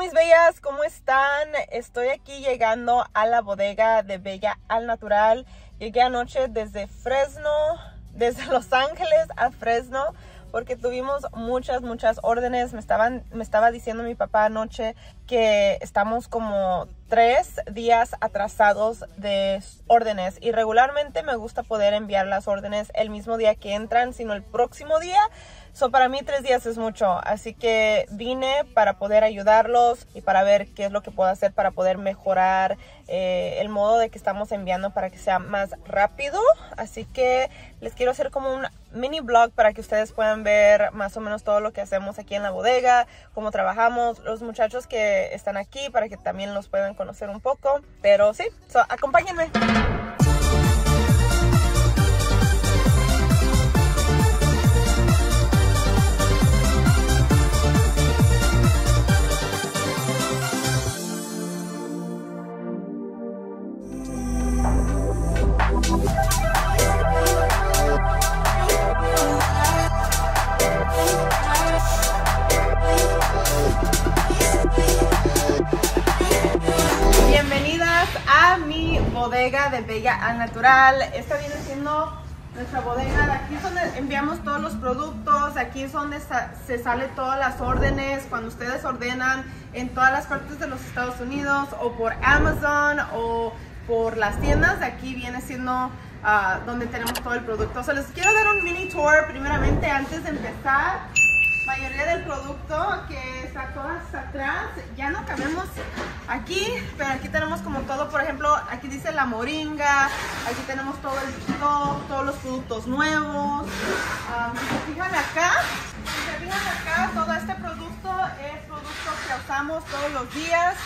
mis bellas, ¿cómo están? Estoy aquí llegando a la bodega de Bella al Natural. Llegué anoche desde Fresno, desde Los Ángeles a Fresno porque tuvimos muchas, muchas órdenes. Me, estaban, me estaba diciendo mi papá anoche que estamos como tres días atrasados de órdenes y regularmente me gusta poder enviar las órdenes el mismo día que entran, sino el próximo día. So, para mí tres días es mucho, así que vine para poder ayudarlos y para ver qué es lo que puedo hacer para poder mejorar eh, el modo de que estamos enviando para que sea más rápido. Así que les quiero hacer como un mini blog para que ustedes puedan ver más o menos todo lo que hacemos aquí en la bodega, cómo trabajamos, los muchachos que están aquí para que también los puedan conocer un poco. Pero sí, so, acompáñenme. Bodega de Bella al Natural. Esta viene siendo nuestra bodega. Aquí es donde enviamos todos los productos. Aquí es donde se sale todas las órdenes. Cuando ustedes ordenan en todas las partes de los Estados Unidos o por Amazon o por las tiendas, de aquí viene siendo ah, donde tenemos todo el producto. O sea, les quiero dar un mini tour primeramente antes de empezar mayoría del producto que todo hasta atrás ya no cabemos aquí pero aquí tenemos como todo por ejemplo aquí dice la moringa aquí tenemos todo el stock todos los productos nuevos Ah, si se fijan acá si acá todo este producto es producto que usamos todos los días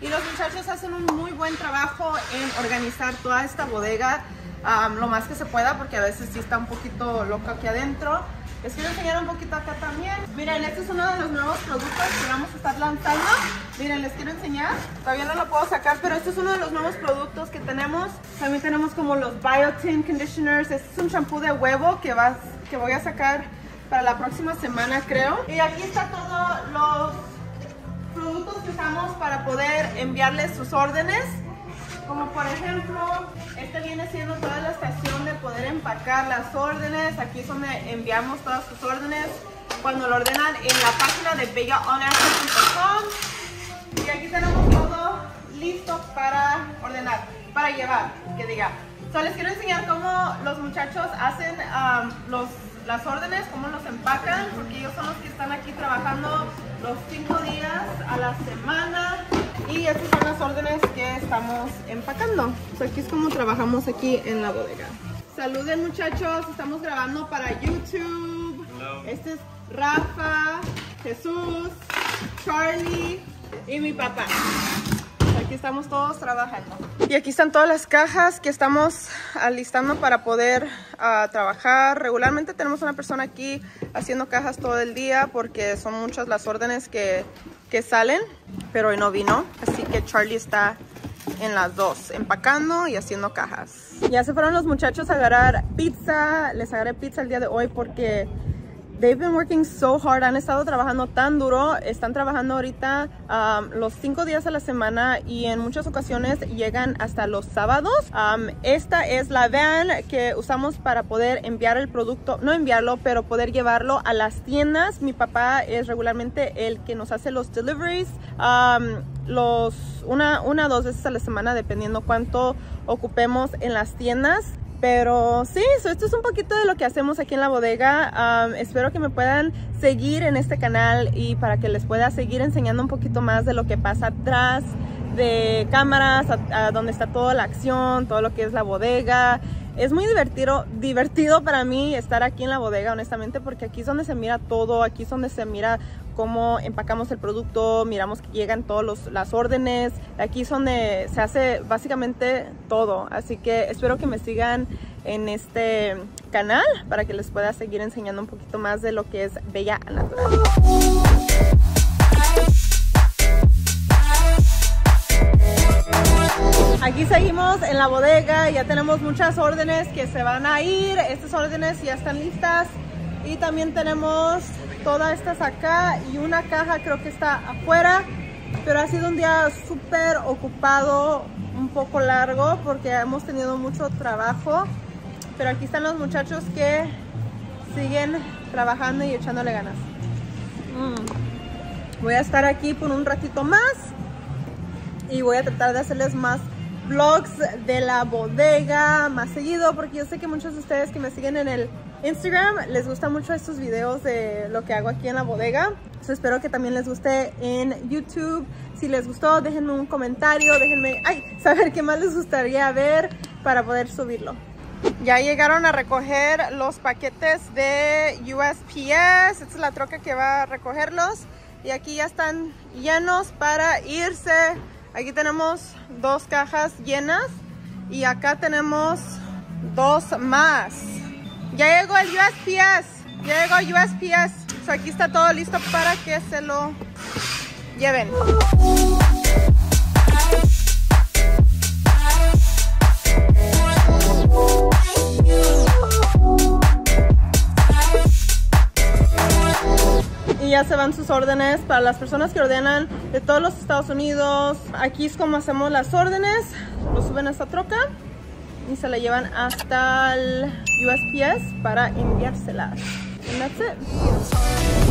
y los muchachos hacen un muy buen trabajo en organizar toda esta bodega um, lo más que se pueda porque a veces sí está un poquito loco aquí adentro. Les quiero enseñar un poquito acá también. Miren, este es uno de los nuevos productos que vamos a estar lanzando. Miren, les quiero enseñar. Todavía no lo puedo sacar, pero este es uno de los nuevos productos que tenemos. También tenemos como los Biotin Conditioners. Este es un shampoo de huevo que, vas, que voy a sacar para la próxima semana, creo. Y aquí está todos los productos que usamos para poder enviarles sus órdenes. Como por ejemplo, este viene siendo toda la estación de poder empacar las órdenes. Aquí es donde enviamos todas sus órdenes. Cuando lo ordenan en la página de bellahonesty.com. Y aquí tenemos todo listo para ordenar, para llevar, que diga. So, les quiero enseñar cómo los muchachos hacen um, los, las órdenes, cómo los empacan, porque ellos son los que están aquí trabajando los cinco días a la semana. Y estas son las órdenes que estamos empacando. So, aquí es como trabajamos aquí en la bodega. Saluden muchachos, estamos grabando para YouTube. Este es Rafa, Jesús, Charlie y mi papá. Aquí estamos todos trabajando. Y aquí están todas las cajas que estamos alistando para poder ah, trabajar. Regularmente tenemos una persona aquí haciendo cajas todo el día porque son muchas las órdenes que, que salen, pero hoy no vino. Así que Charlie está en las dos, empacando y haciendo cajas. Ya se fueron los muchachos a agarrar pizza. Les agarré pizza el día de hoy porque They've been working so hard, han estado trabajando tan duro, están trabajando ahorita um, los cinco días a la semana y en muchas ocasiones llegan hasta los sábados. Um, esta es la van que usamos para poder enviar el producto, no enviarlo, pero poder llevarlo a las tiendas. Mi papá es regularmente el que nos hace los deliveries, um, los una, una dos veces a la semana, dependiendo cuánto ocupemos en las tiendas. Pero sí, esto es un poquito de lo que hacemos aquí en la bodega. Espero que me puedan seguir en este canal y para que les pueda seguir enseñando un poquito más de lo que pasa atrás de cámaras, donde está toda la acción, todo lo que es la bodega. Es muy divertido, divertido para mí estar aquí en la bodega, honestamente, porque aquí es donde se mira todo, aquí es donde se mira cómo empacamos el producto, miramos que llegan todas las órdenes, aquí es donde se hace básicamente todo, así que espero que me sigan en este canal para que les pueda seguir enseñando un poquito más de lo que es Bella al Natural. Aquí seguimos en la bodega, ya tenemos muchas órdenes que se van a ir, estas órdenes ya están listas. Y también tenemos todas estas acá y una caja creo que está afuera pero ha sido un día súper ocupado, un poco largo porque hemos tenido mucho trabajo. Pero aquí están los muchachos que siguen trabajando y echándole ganas. Mm. Voy a estar aquí por un ratito más y voy a tratar de hacerles más vlogs de la bodega más seguido porque yo sé que muchos de ustedes que me siguen en el Instagram les gustan mucho estos videos de lo que hago aquí en la bodega. espero que también les guste en YouTube. Si les gustó, déjenme un comentario, déjenme saber qué más les gustaría ver para poder subirlo. Ya llegaron a recoger los paquetes de USPS. Esta es la troca que va a recogerlos. Y aquí ya están llenos para irse. Aquí tenemos dos cajas llenas. Y acá tenemos dos más. Ya llegó el USPS. Ya llegó el USPS. aquí está todo listo para que se lo lleven. y ya se van sus órdenes para las personas que ordenan de todos los Estados Unidos. Aquí es como hacemos las órdenes, lo suben a esta troca y se la llevan hasta el USPS para enviárselas. And that's it.